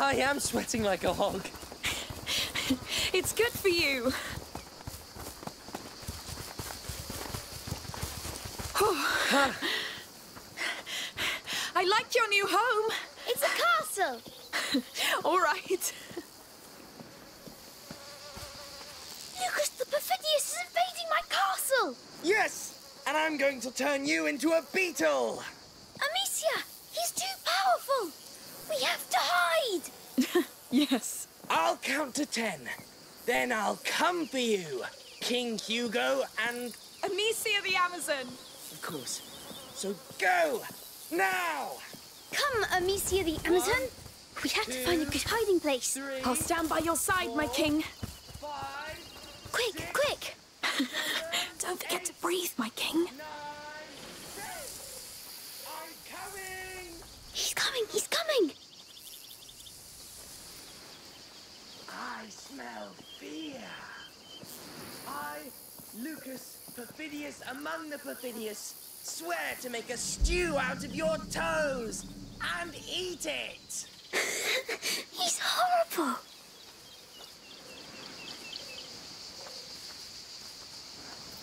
I am sweating like a hog. It's good for you. I like your new home. It's a castle. All right. Lucas the Perfidious is invading my castle. Yes! And I'm going to turn you into a beetle! Amicia, he's too powerful. We have to hide. Yes. I'll count to ten. Then I'll come for you, King Hugo, and Amicia the Amazon. of course. So go! Now! Come, Amicia the Amazon. we have to find a good hiding place. Three, I'll stand by your side, my king. five, Quick, quick. Don't forget to breathe, my king. nine, ten! I'm coming! He's coming, he's coming. I smell fear. I, Lucas Perfidious among the Perfidious, swear to make a stew out of your toes and eat it. He's horrible.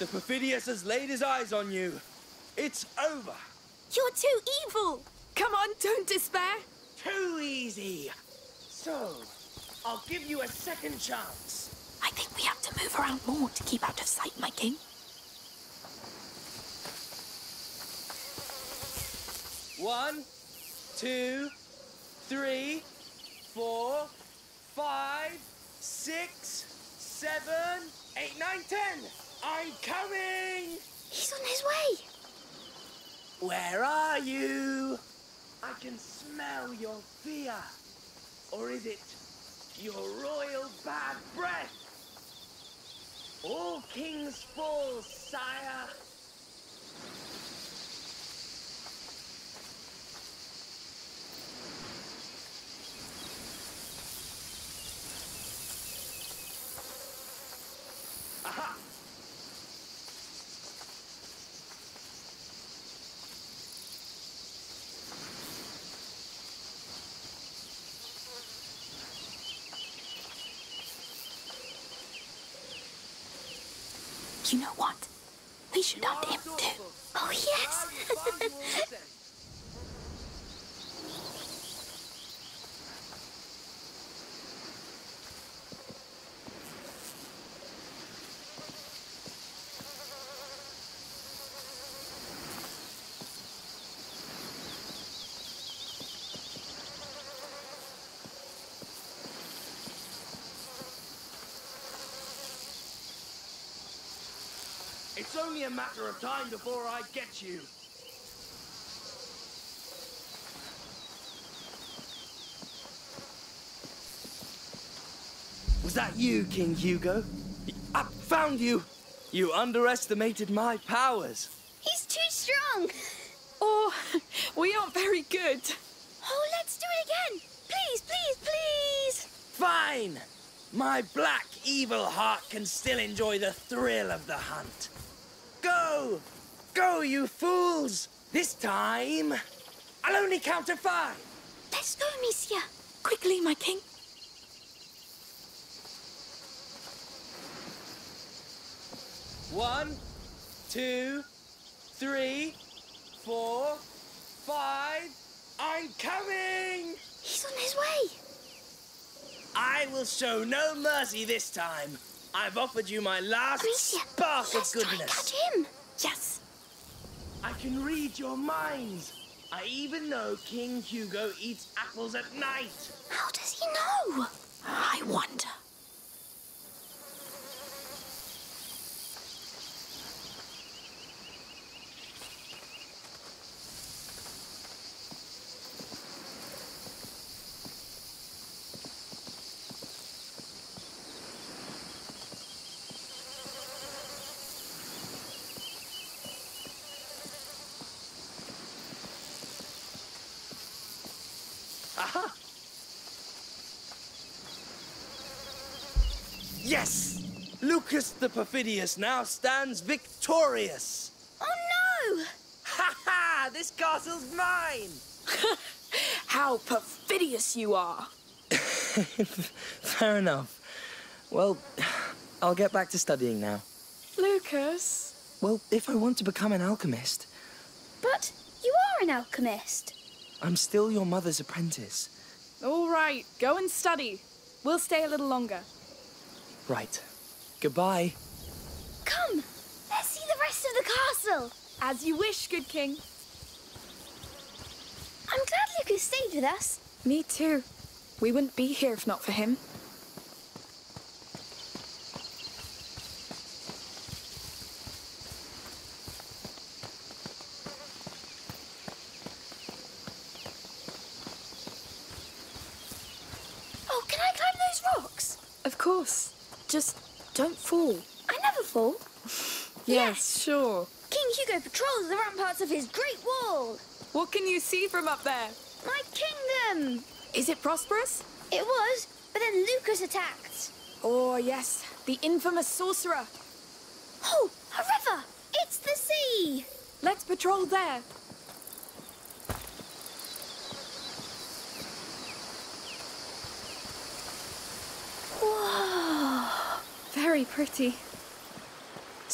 The Perfidious has laid his eyes on you. It's over. You're too evil. Come on, don't despair. Too easy. So, I'll give you a second chance. I think we have to move around more to keep out of sight, my king. One, two, three, four, five, six, seven, eight, nine, ten. I'm coming! He's on his way. Where are you? I can smell your fear. Or is it your royal bad breath? All kings fall, sire. You know what? We should hunt him too. Oh, yes. It's only a matter of time before I get you. Was that you, King Hugo? I found you! You underestimated my powers. He's too strong. Oh, we aren't very good. Oh, let's do it again. Please, please, please. Fine! My black, evil heart can still enjoy the thrill of the hunt. Go! Go, you fools! This time, I'll only count to five. Let's go, Amicia. Quickly, my king. One, two, three, four, five. I'm coming! He's on his way. I will show no mercy this time. I've offered you my last Amicia, spark of let's try and goodness. catch him. Yes. I can read your minds. I even know King Hugo eats apples at night. How does he know? I wonder. Aha! Yes! Lucas the Perfidious now stands victorious. Oh no! Ha ha! This castle's mine! How perfidious you are. Fair enough. Well, I'll get back to studying now. Lucas. Well, if I want to become an alchemist, But you are an alchemist. I'm still your mother's apprentice. All right, go and study. We'll stay a little longer. Right. Goodbye. Come, let's see the rest of the castle. As you wish, good king. I'm glad Lucas stayed with us. Me too. We wouldn't be here if not for him. Oh, can I climb those rocks? Of course. Just don't fall. I never fall. Yes. sure. King Hugo patrols the ramparts of his great wall. What can you see from up there? My kingdom. Is it prosperous? It was, but then Lucas attacked. Oh, yes. The infamous sorcerer. Oh, a river. It's the sea. Let's patrol there. Whoa. Very pretty.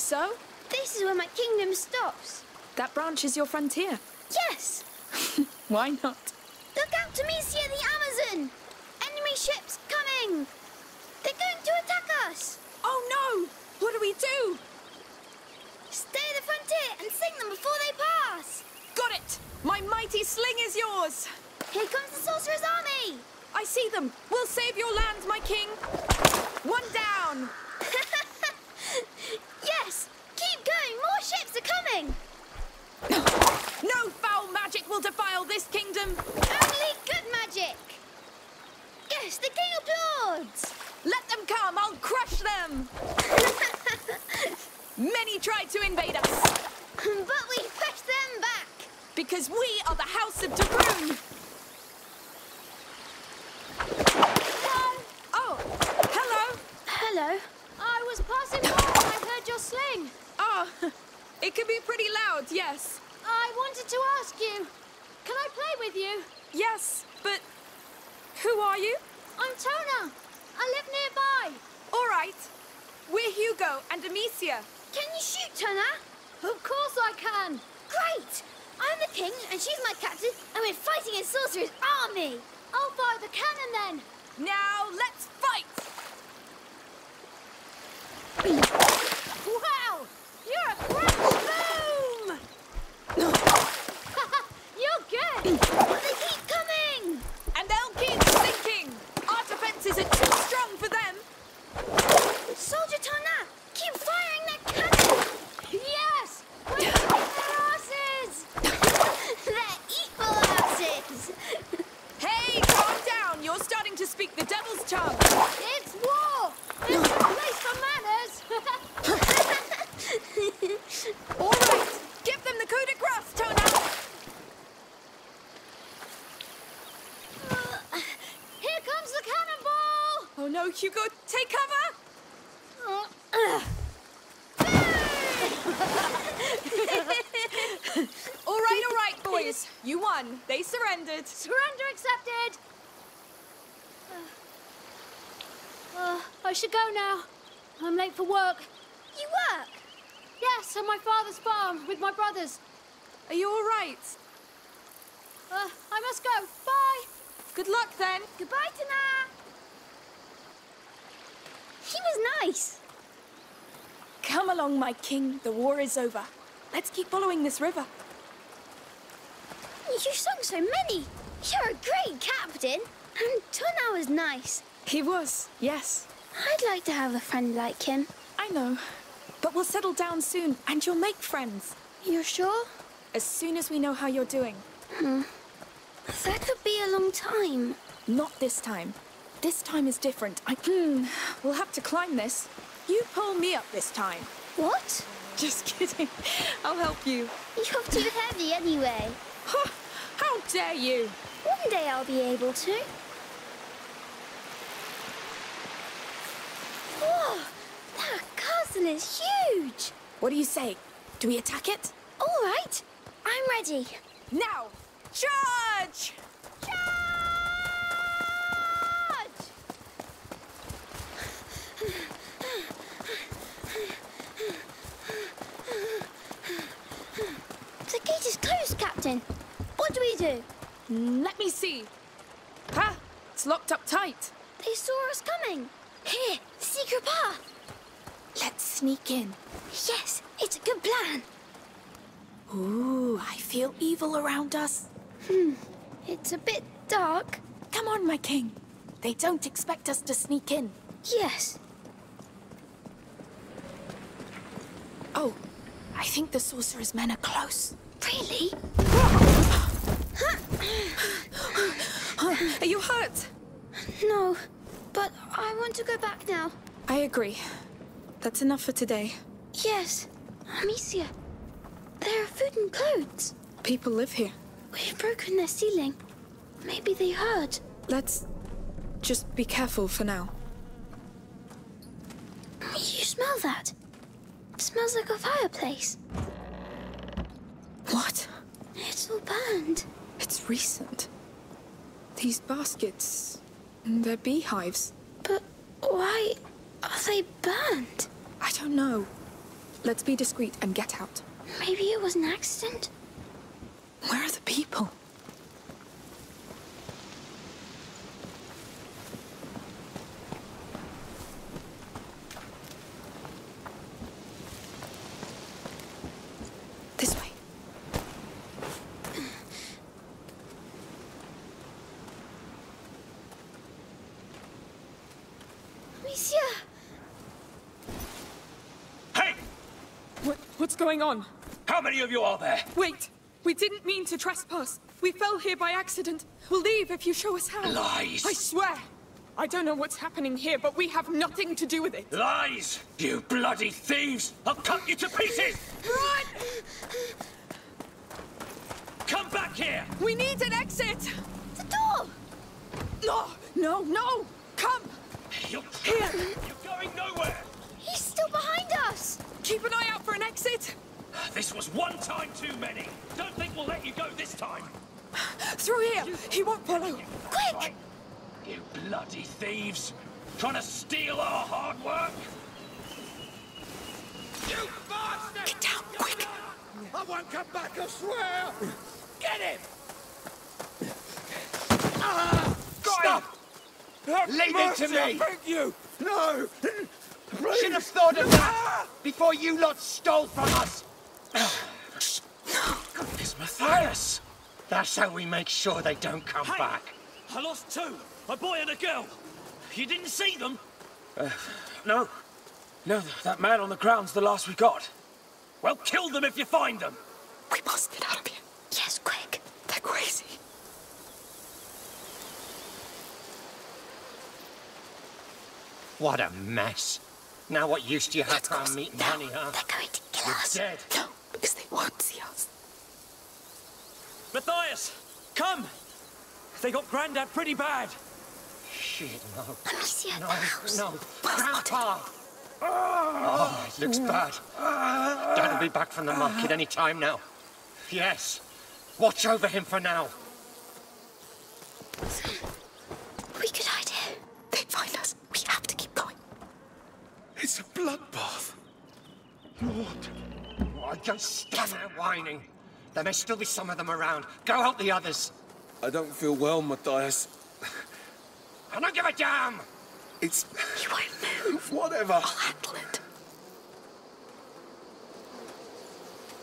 So, This is where my kingdom stops. that branch is your frontier. Yes. Why not? Look out to Amicia the Amazon. Enemy ships coming. They're going to attack us. Oh no! What do we do? Stay at the frontier and sing them before they pass. Got it! My mighty sling is yours! Here comes the sorcerer's army. I see them! We'll save your land, my king! One down! yes. Keep going. More ships are coming. No foul magic will defile this kingdom! Only good magic. Yes, the king applauds. Let them come! I'll crush them! Many tried to invade us, but we pushed them back. because we are the House of de Rune! Oh, hello! Hello. I was passing by and I heard your sling. Oh, it can be pretty loud, yes. I wanted to ask you, can I play with you? Yes, but who are you? I'm Tona. I live nearby. All right. We're Hugo and Amicia. Can you shoot, Tona? Of course I can. Great. I'm the king and she's my captain and we're fighting a sorcerer's army. I'll fire the cannon then. Now let's Wow, you're a great Boom! You're good. They keep coming. And they'll keep sinking. Our defenses are too strong for them. Soldier Tona, keep firing that cannon. Yes, we're their asses. They're equal asses. Hey, calm down. You're starting to speak the devil's tongue war. It's a place for manners. All right. Give them the coup de grace, Tona. Here comes the cannonball. Oh no, Hugo, take cover. All right, all right, boys. You won. They surrendered. Surrender accepted. Uh, I should go now. I'm late for work. You work. Yes, on my father's farm with my brothers. Are you all right? Uh, I must go. Bye. Good luck then. Goodbye, Tona. He was nice. Come along, my king. The war is over. Let's keep following this river. You sung so many. You're a great captain. And Tona was nice. He was, yes. I'd like to have a friend like him. I know. But we'll settle down soon, and you'll make friends. You're sure? As soon as we know how you're doing. Hmm. That could be a long time. Not this time. This time is different. I hmm. We'll have to climb this. You pull me up this time. What? Just kidding. I'll help you. You're too heavy anyway. Huh, How dare you? One day I'll be able to. Whoa! That castle is huge! What do you say? Do we attack it? All right, I'm ready. Now! Charge! Charge! What do we do? Let me see. Ah, it's locked up tight. They saw us coming. Here, secret path. Let's sneak in. Yes, it's a good plan. Ooh, I feel evil around us. Hmm, it's a bit dark. Come on, my king. They don't expect us to sneak in. Yes. Oh, I think the sorcerer's men are close. Really? Are you hurt? No, but I want to go back now. I agree. That's enough for today. Yes, Amicia. There are food and clothes. People live here. We've broken their ceiling. Maybe they heard. Let's just be careful for now. You smell that? It smells like a fireplace. What? It's all burned. It's recent. These baskets, they're beehives. But why are they burned? I don't know. Let's be discreet and get out. Maybe it was an accident? Where are the people? This way. Amicia! Hey! What, what's going on? How many of you are there? Wait! We didn't mean to trespass. We fell here by accident. We'll leave if you show us how. Lies. I swear! I don't know what's happening here, but we have nothing to do with it. Lies! You bloody thieves! I'll cut you to pieces! Run! Come back here! We need an exit! The door! No! No, no! Come! You're, Here! you're going nowhere! He's still behind us! Keep an eye out for an exit! This was one time too many! Don't think we'll let you go this time! Through here! He won't follow! Quick! Right? You bloody thieves! Trying to steal our hard work? You bastard! Get down, quick! I won't come back, I swear! Get him! Ah! Stop! Leave it to Mercy, I me! beg you! No! Please! Should have thought of that before you lot stole from us! Goodness, Matthias! That's how we make sure they don't come Hey! back. I lost two. A boy and a girl. You didn't see them? Uh, no. No, that man on the ground's the last we got. Well, kill them if you find them. We must get out of here. Yes, quick. They're crazy. What a mess. Now what use do you have Let's for our meat and Now. honey, huh? They're going to kill You're us. dead. No, because they won't see us. Matthias, come! They got Grandad pretty bad. Shit, no. Amicia, No, the house. no. Grandpa! Ah! Oh, it looks bad. Dad'll be back from the market any time now. Yes. Watch over him for now. We could hide here. They'd find us. We have to keep going. It's a bloodbath. Lord, Oh, don't stand there whining. There may still be some of them around. Go help the others. I don't feel well, Matthias. I don't give a damn! It's... You won't move. whatever. I'll handle it.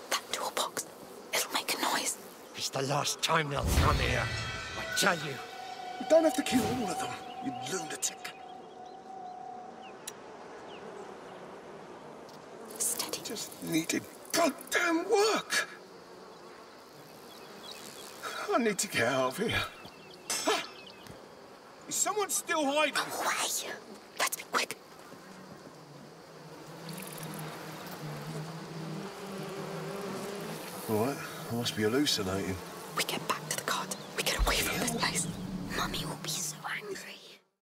That toolbox. It'll make a noise. It's the last time they'll come here. I tell you. You don't have to kill all of them, you lunatic. Just needed goddamn work. I need to get out of here. Ah! Is someone still hiding? Away. Let's be quick. All right, I must be hallucinating. We get back to the cart. We get away from this place. Mummy will be